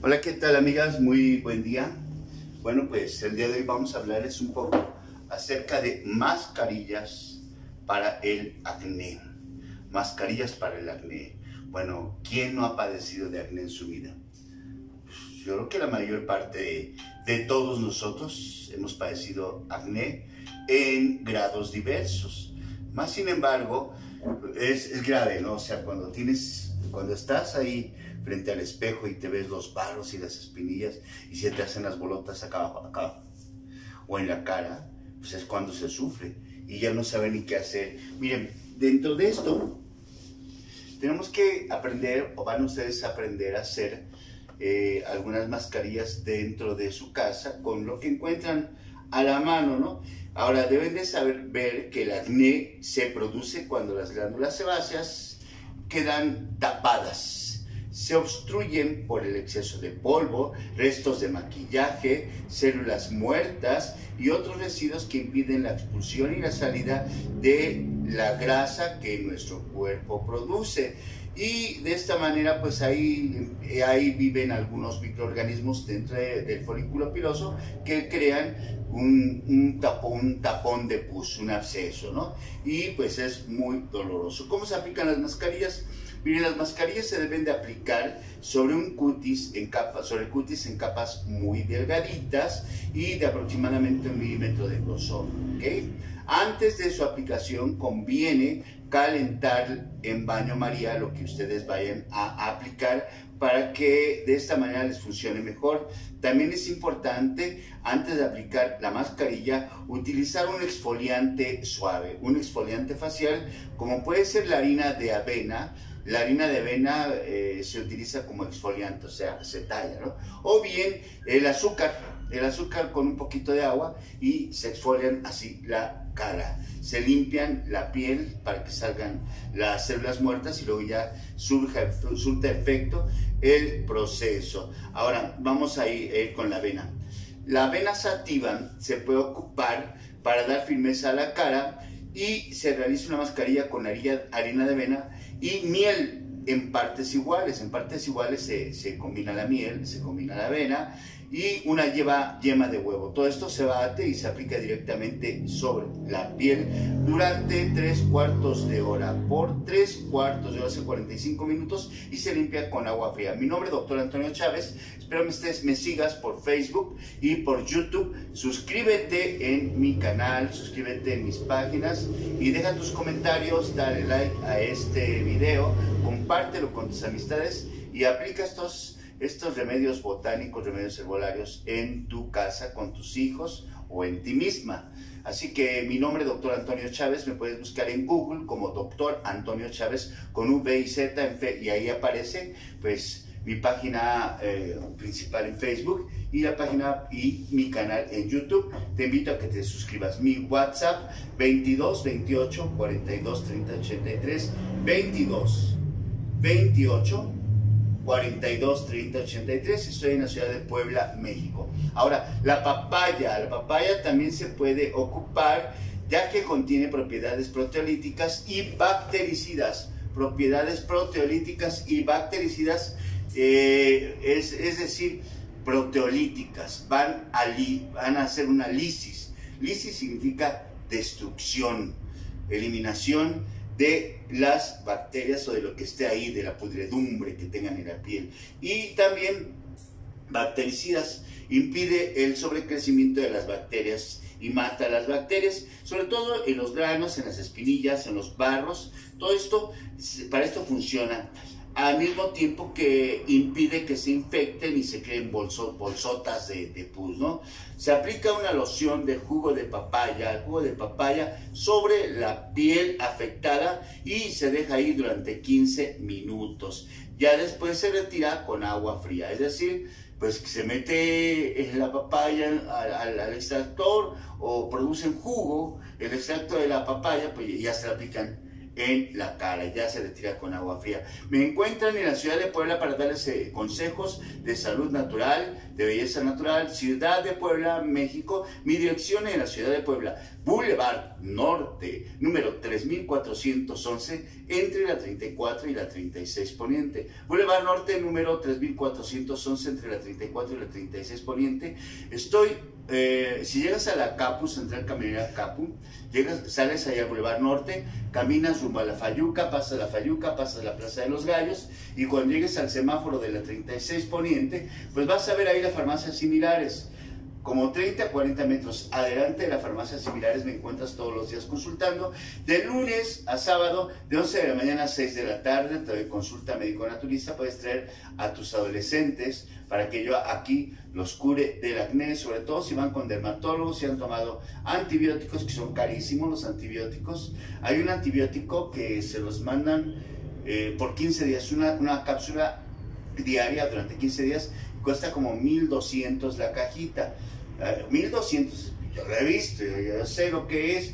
Hola, ¿qué tal amigas? Muy buen día. Bueno, pues el día de hoy vamos a hablarles un poco acerca de mascarillas para el acné. Mascarillas para el acné. Bueno, ¿quién no ha padecido de acné en su vida? Yo creo que la mayor parte de, todos nosotros hemos padecido acné en grados diversos. Más sin embargo, es, es grave, ¿no? O sea, cuando tienes, cuando estás ahí frente al espejo y te ves los barros y las espinillas y se te hacen las bolotas acá abajo, acá o en la cara, pues es cuando se sufre y ya no sabe ni qué hacer. Miren, dentro de esto tenemos que aprender o van ustedes a aprender a hacer eh, algunas mascarillas dentro de su casa con lo que encuentran a la mano, ¿no? Ahora deben de saber ver que el acné se produce cuando las glándulas sebáceas quedan tapadas se obstruyen por el exceso de polvo, restos de maquillaje, células muertas y otros residuos que impiden la expulsión y la salida de la grasa que nuestro cuerpo produce. Y de esta manera, pues ahí, ahí viven algunos microorganismos dentro del folículo piloso que crean un, un, tapón, un tapón de pus, un absceso, ¿no? Y pues es muy doloroso. ¿Cómo se aplican las mascarillas? Miren, las mascarillas se deben de aplicar sobre un cutis en capas, sobre cutis en capas muy delgaditas y de aproximadamente un milímetro de grosor, ¿ok? Antes de su aplicación conviene calentar en baño María lo que ustedes vayan a aplicar para que de esta manera les funcione mejor. También es importante, antes de aplicar la mascarilla, utilizar un exfoliante suave, un exfoliante facial, como puede ser la harina de avena, la harina de avena eh, se utiliza como exfoliante, o sea, se talla, ¿no? O bien el azúcar, el azúcar con un poquito de agua y se exfolian así la cara. Se limpian la piel para que salgan las células muertas y luego ya surja, surta efecto el proceso. Ahora, vamos a ir eh, con la avena. La avena sativa se puede ocupar para dar firmeza a la cara y se realiza una mascarilla con harina de avena y miel en partes iguales. En partes iguales se, se combina la miel, se combina la avena y una lleva yema de huevo. Todo esto se bate y se aplica directamente sobre la piel durante 3 cuartos de hora. Por 3 cuartos de hora, hace 45 minutos y se limpia con agua fría. Mi nombre es doctor Antonio Chávez. Espero que ustedes me sigas por Facebook y por YouTube. Suscríbete en mi canal, suscríbete en mis páginas y deja tus comentarios, dale like a este video, compártelo con tus amistades y aplica estos estos remedios botánicos, remedios herbolarios en tu casa con tus hijos o en ti misma. Así que mi nombre es doctor Antonio Chávez, me puedes buscar en Google como doctor Antonio Chávez con V y Z en y ahí aparece pues mi página eh, principal en Facebook y la página y mi canal en YouTube. Te invito a que te suscribas. Mi WhatsApp 22 28 42 30 83 22 28 42 30 83. Estoy en la ciudad de Puebla, México. Ahora, la papaya. La papaya también se puede ocupar ya que contiene propiedades proteolíticas y bactericidas. Propiedades proteolíticas y bactericidas, eh, es, decir, proteolíticas. Van a, van a hacer una lisis. Lisis significa destrucción, eliminación de las bacterias o de lo que esté ahí, de la pudredumbre que tengan en la piel. Y también bactericidas, impide el sobrecrecimiento de las bacterias y mata las bacterias, sobre todo en los granos, en las espinillas, en los barros. Todo esto, para esto funciona al mismo tiempo que impide que se infecten y se creen bolsotas de, pus, ¿no? Se aplica una loción de jugo de papaya, jugo de papaya sobre la piel afectada y se deja ahí durante 15 minutos. Ya después se retira con agua fría, es decir, pues se mete la papaya al, extractor o producen jugo, el extracto de la papaya, pues ya se aplican en la cara, ya se le tira con agua fría. Me encuentran en la ciudad de Puebla para darles eh, consejos de salud natural, de belleza natural, Ciudad de Puebla, México. Mi dirección en la ciudad de Puebla, Boulevard Norte, número 3411, entre la 34 y la 36 Poniente. Boulevard Norte, número 3411, entre la 34 y la 36 Poniente. Estoy eh, si llegas a la Capu, Central Caminera Capu, llegas, sales ahí al Boulevard Norte, caminas rumbo a la Fayuca, pasas la Fayuca, pasas la Plaza de los Gallos, y cuando llegues al semáforo de la 36 Poniente, pues vas a ver ahí las farmacias similares. Como 30 a 40 metros adelante de la farmacia similares me encuentras todos los días consultando. De lunes a sábado, de 11 de la mañana a 6 de la tarde, te consulta médico-naturista. Puedes traer a tus adolescentes para que yo aquí los cure del acné, sobre todo si van con dermatólogos, si han tomado antibióticos, que son carísimos los antibióticos. Hay un antibiótico que se los mandan eh, por 15 días, una, una cápsula diaria durante 15 días, cuesta como 1200 la cajita. 1200, yo lo he visto, yo, sé lo que es.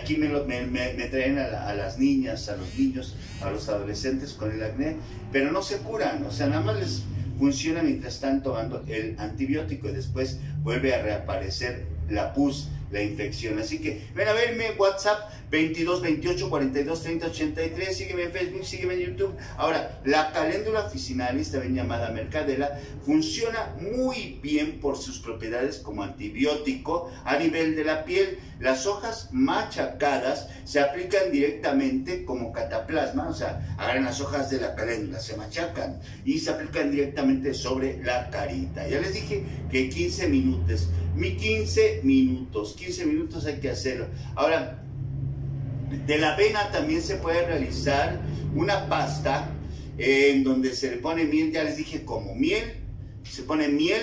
Aquí me, me, traen a, a, las niñas, a los niños, a los adolescentes con el acné, pero no se curan, o sea, nada más les funciona mientras están tomando el antibiótico y después vuelve a reaparecer la pus, la infección. Así que ven a verme WhatsApp 22 28 42 30 83. Sígueme en Facebook, sígueme en YouTube. Ahora, la caléndula officinalis, también llamada mercadela, funciona muy bien por sus propiedades como antibiótico a nivel de la piel. Las hojas machacadas se aplican directamente como cataplasma, o sea, agarran las hojas de la caléndula, se machacan y se aplican directamente sobre la carita. Ya les dije que 15 minutos, mi 15 minutos, 15 minutos hay que hacerlo. Ahora, de la avena también se puede realizar una pasta en donde se le pone miel, ya les dije como miel, se pone miel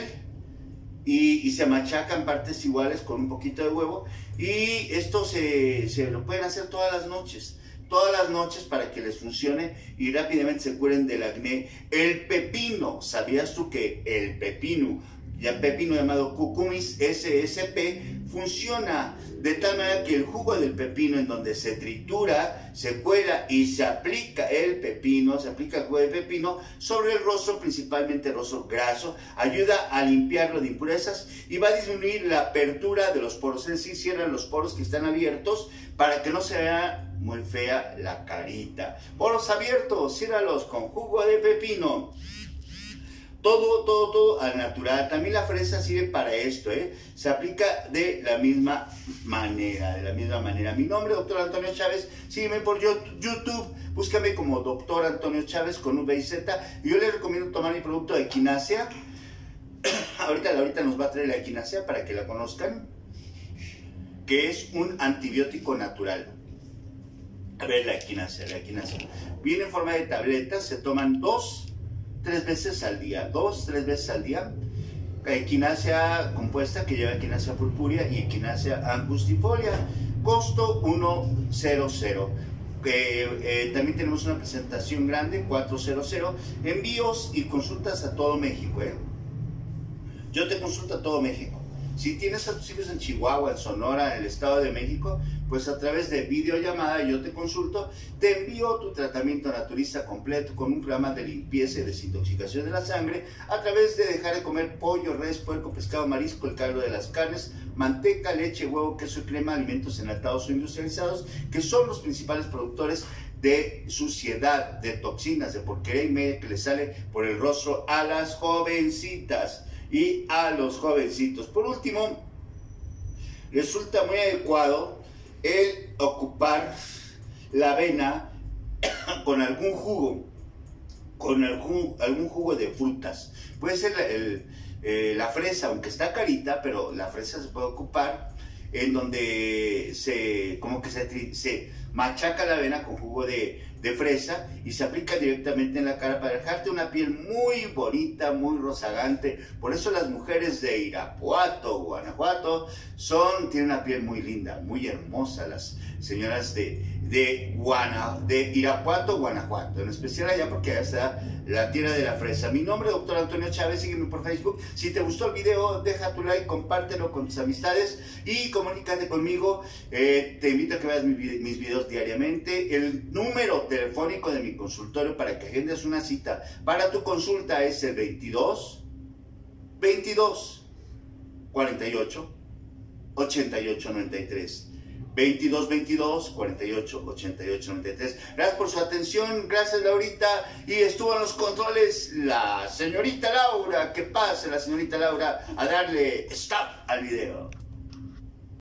y, se machacan partes iguales con un poquito de huevo y esto se, se lo pueden hacer todas las noches todas las noches para que les funcione y rápidamente se curen del acné. El pepino, ¿sabías tú que el pepino, ya pepino llamado Cucumis SSP, funciona de tal manera que el jugo del pepino en donde se tritura, se cuela y se aplica el pepino, se aplica el jugo de pepino sobre el rostro, principalmente el rostro graso, ayuda a limpiarlo de impurezas y va a disminuir la apertura de los poros, es decir, cierra los poros que están abiertos para que no se vea muy fea la carita. Poros abiertos, ciérralos con jugo de pepino. Todo, todo, todo al natural. También la fresa sirve para esto, ¿eh? Se aplica de la misma manera, de la misma manera. Mi nombre, doctor Antonio Chávez. Sígueme por YouTube, búscame como doctor Antonio Chávez con V y Z. Yo le recomiendo tomar mi producto de equinacia. ahorita, ahorita nos va a traer la equinacia para que la conozcan. Que es un antibiótico natural. A ver, la equinacia, la equinacia. Viene en forma de tabletas, se toman dos tres veces al día, dos, tres veces al día. Equinacia compuesta que lleva equinacia purpúrea y equinacia angustifolia. Costo 100. Eh, también tenemos una presentación grande, 400. Envíos y consultas a todo México. ¿eh? Yo te consulto a todo México. Si tienes a tus hijos en Chihuahua, en Sonora, en el Estado de México, pues a través de videollamada yo te consulto, te envío tu tratamiento naturista completo con un programa de limpieza y desintoxicación de la sangre a través de dejar de comer pollo, res, puerco, pescado, marisco, el caldo de las carnes, manteca, leche, huevo, queso y crema, alimentos enlatados o industrializados, que son los principales productores de suciedad, de toxinas, de porquería y media que le sale por el rostro a las jovencitas y a los jovencitos. Por último, resulta muy adecuado el ocupar la avena con algún jugo, con algún, jugo de frutas. Puede ser eh, la fresa, aunque está carita, pero la fresa se puede ocupar en donde se, como que se, se machaca la avena con jugo de, de fresa y se aplica directamente en la cara para dejarte una piel muy bonita, muy rozagante. Por eso las mujeres de Irapuato, Guanajuato, son, tienen una piel muy linda, muy hermosa. Las señoras de, de, Guana, de Irapuato, Guanajuato, en especial allá porque allá está la tierra de la fresa. Mi nombre es doctor Antonio Chávez, sígueme por Facebook. Si te gustó el video, deja tu like, compártelo con tus amistades y comunícate conmigo. Eh, te invito a que veas mis videos diariamente. El número telefónico de mi consultorio para que agendes una cita para tu consulta es el 22 22 48 88 93. 22 22 48 88 93. Gracias por su atención, gracias Laurita. Y estuvo en los controles la señorita Laura. Que pase la señorita Laura a darle stop al video.